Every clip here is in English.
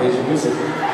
Beijo, viu,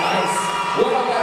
Nice. What about